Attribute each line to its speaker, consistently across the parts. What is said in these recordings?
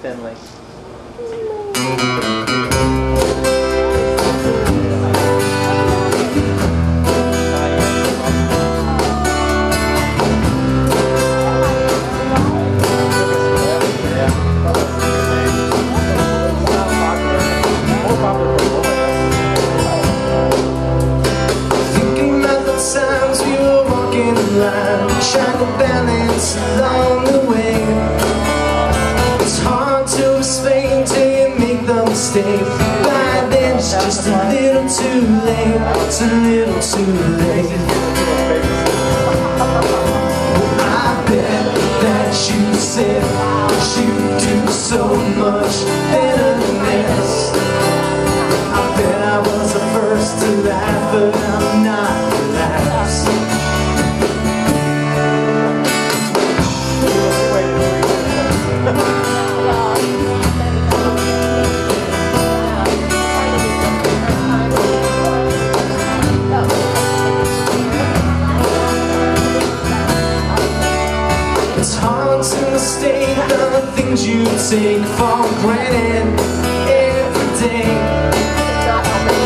Speaker 1: Finley.
Speaker 2: Thinking about the mistake By then it's just a little too late. It's a little too late. I bet that you said you do so much I bet I was the first to laugh, but I'm mistake the things you take for granted every day.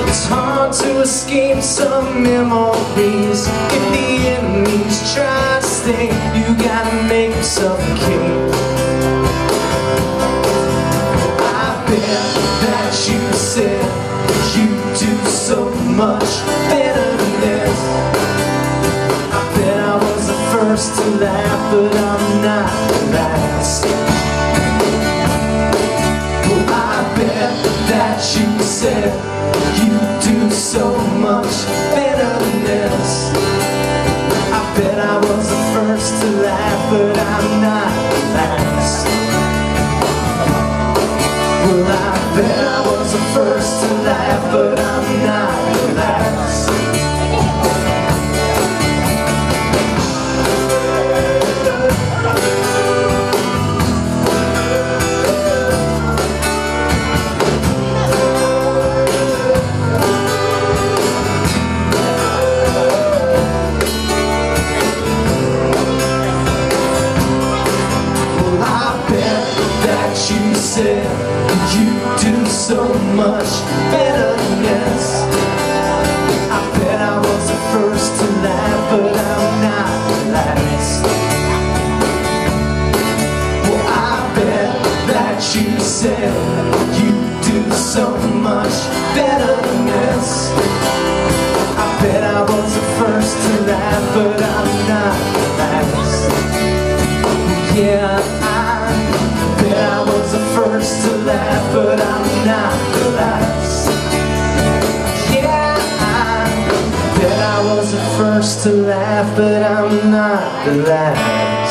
Speaker 2: It's hard to escape some memories If the enemies try to stay. You gotta make them suffocate I bet that you said You do so much better than this. I bet I was the first to laugh But I'm much this. I bet I was the first to laugh, but I'm not the last. Well, I bet I was the first to laugh, but I'm not the last. Bet that you said you do so much better than this. I bet I was the first to laugh, but I'm not the last. Well, I bet that you said you do so much better than this. I bet I was the first to laugh, but I'm not the last. Yeah, was the first to laugh, but I'm not the last.